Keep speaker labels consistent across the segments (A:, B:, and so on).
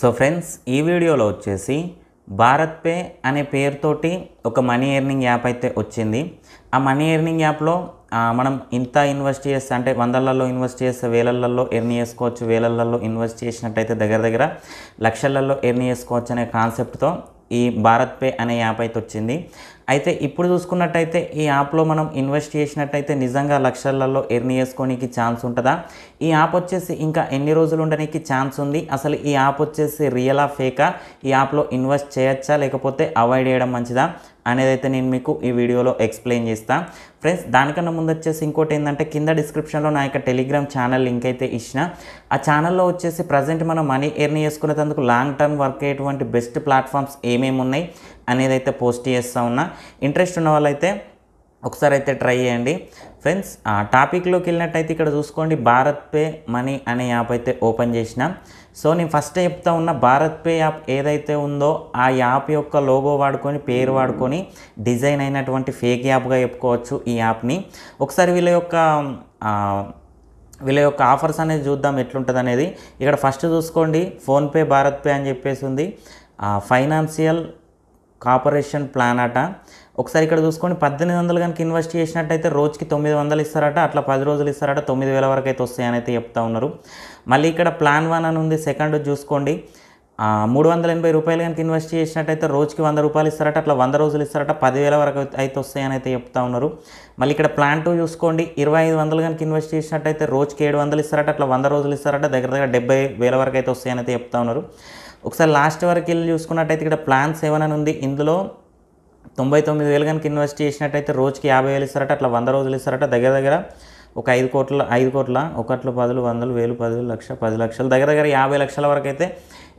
A: So friends ఈ వీడియోలో వచ్చేసి భారత్ పే అనే పేరుతోటి ఒక మనీ ఎర్నింగ్ యాప్ అయితే వచ్చింది. ఆ మనీ ఎర్నింగ్ యాప్లో మనం ఇంత ఇన్వెస్ట్ చేస్తే అంటే వందలలో ఇన్వెస్ట్ చేస్తే వేలల్లో ఎర్న్ చేసుకోవచ్చు వేలల్లో ఇన్వెస్ట్ చేసినట్టయితే దగ్గర దగ్గర లక్షలలో ఎర్న్ చేసుకోవచ్చు అనే కాన్సెప్ట్తో ఈ భారత్ పే అనే యాప్ అయితే వచ్చింది. అయితే ఇప్పుడు చూసుకున్నట్టయితే ఈ యాప్లో మనం ఇన్వెస్ట్ చేసినట్టయితే నిజంగా లక్షలలో ఎర్న్ చేసుకోనికి ఛాన్స్ ఉంటుందా? ఈ యాప్ వచ్చేసి ఇంకా ఎన్ని రోజులు ఉండడానికి ఛాన్స్ ఉంది? అసలు ఈ యాప్ వచ్చేసి రియలా ఫేకా? ఈ యాప్లో ఇన్వెస్ట్ చేయొచ్చా? లేకపోతే అవాయిడ్ చేయడం మంచిదా? అనేది అయితే నేను మీకు ఈ వీడియోలో ఎక్స్ప్లెయిన్ చేస్తాను ఫ్రెండ్స్ దానికన్నా ముందు వచ్చేసి ఇంకోటి ఏంటంటే కింద డిస్క్రిప్షన్లో నా యొక్క టెలిగ్రామ్ ఛానల్ లింక్ అయితే ఇచ్చిన. ఆ ఛానల్లో వచ్చేసి ప్రజెంట్ మనం మనీ ఎర్న్ చేసుకునేందుకు లాంగ్ టర్మ్ వర్క్ అయ్యేటువంటి బెస్ట్ ప్లాట్ఫామ్స్ ఏమేమి ఉన్నాయి? అనేది అయితే పోస్ట్ చేస్తూ ఉన్నా. ఇంట్రెస్ట్ ఉన్న వాళ్ళైతే ఒకసారి అయితే ట్రై చేయండి. ఫ్రెండ్స్ టాపిక్లోకి వెళ్ళినట్టయితే ఇక్కడ చూసుకోండి. భారత్ పే మనీ అనే యాప్ అయితే ఓపెన్ చేసిన. సో నేను ఫస్ట్ చెప్తా ఉన్న భారత్ పే యాప్ ఏదైతే ఉందో ఆ యాప్ యొక్క లోగో వాడుకొని పేరు వాడుకొని డిజైన్ అయినటువంటి ఫేక్ యాప్గా చెప్పుకోవచ్చు ఈ యాప్ని ఒకసారి వీళ్ళ యొక్క వీళ్ళ యొక్క ఆఫర్స్ అనేది చూద్దాం ఎట్లుంటుంది అనేది ఇక్కడ ఫస్ట్ చూసుకోండి. ఫోన్పే భారత్ పే అని చెప్పేసి ఉంది. ఫైనాన్షియల్ కార్పొరేషన్ ప్లాన్ అట. ఒకసారి ఇక్కడ చూసుకొని పద్దెనిమిది వందలు కనుక ఇన్వెస్ట్ చేసినట్టయితే రోజుకి తొమ్మిది వందలు ఇస్తారట అట్లా పది రోజులు ఇస్తారట తొమ్మిది వేల వరకు అయితే వస్తాయని అయితే చెప్తా ఉన్నారు. మళ్ళీ ఇక్కడ ప్లాన్ వన్ అని ఉంది సెకండ్ చూసుకోండి. మూడు వందల ఎనభై రూపాయలు కనుక ఇన్వెస్ట్ చేసినట్టయితే రోజుకి వంద రూపాయలు ఇస్తారట అట్లా వంద రోజులు ఇస్తారట పదివేల వరకు అయితే వస్తాయని అయితే చెప్తా ఉన్నారు. మళ్ళీ ఇక్కడ ప్లాన్ టూ చూసుకోండి ఇరవై ఐదు వందలు కనుక ఇన్వెస్ట్ చేసినట్టయితే రోజుకి ఏడు వందలు ఇస్తారట అట్లా వంద రోజులు ఇస్తారట దగ్గర దగ్గర డెబ్బై వేల వరకు అయితే వస్తాయని అయితే చెప్తా ఉన్నారు. ఒకసారి లాస్ట్ వరకు వెళ్ళి చూసుకున్నట్టయితే ఇక్కడ ప్లాన్ సెవెన్ అని ఉంది. ఇందులో తొంభై తొమ్మిది వేలు కనుక ఇన్వెస్ట్ చేసినట్టయితే రోజుకి యాభై వేలు ఇస్తారట అట్లా వంద రోజులు ఇస్తారట. దగ్గర దగ్గర ఒక ఐదు కోట్ల ఐదు కోట్ల ఒకట్లు పదులు వందలు వేలు పదులు లక్ష పది లక్షలు. దగ్గర దగ్గర యాభై లక్షల వరకు అయితే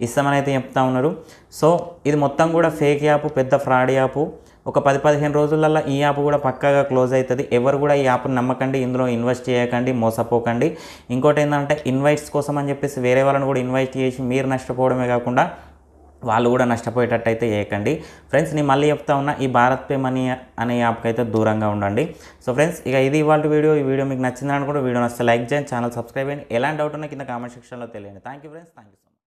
A: ఇస్తామని అయితే చెప్తా ఉన్నారు. సో ఇది మొత్తం కూడా ఫేక్ యాప్ పెద్ద ఫ్రాడ్ యాప్. ఒక పది పదిహేను రోజులలో ఈ యాప్ కూడా పక్కాగా క్లోజ్ అవుతుంది ఎవరు కూడా ఈ యాప్ని నమ్మకండి ఇందులో ఇన్వెస్ట్ చేయకండి మోసపోకండి. ఇంకోటి ఏంటంటే ఇన్వైట్స్ కోసం అని చెప్పేసి వేరే వాళ్ళని కూడా ఇన్వైట్ చేసి మీరు నష్టపోవడమే కాకుండా వాళ్ళు కూడా నష్టపోయేటట్టు అయితే చేయకండి. ఫ్రెండ్స్ నేను మళ్ళీ చెప్తా ఉన్నా ఈ భారత్ పే మనీ అనే యాప్కి అయితే దూరంగా ఉండండి. సో ఫ్రెండ్స్ ఇక ఇది ఇవాళ వీడియో. ఈ వీడియో మీకు నచ్చిందని కూడా వీడియో నచ్చితే లైక్ చేయండి ఛానల్ సబ్స్క్రైబ్ చేయండి. ఎలాంటి డౌట్ ఉన్నా కింద కామెంట్ సెక్షన్లో తెలియండి. Thank you friends thank you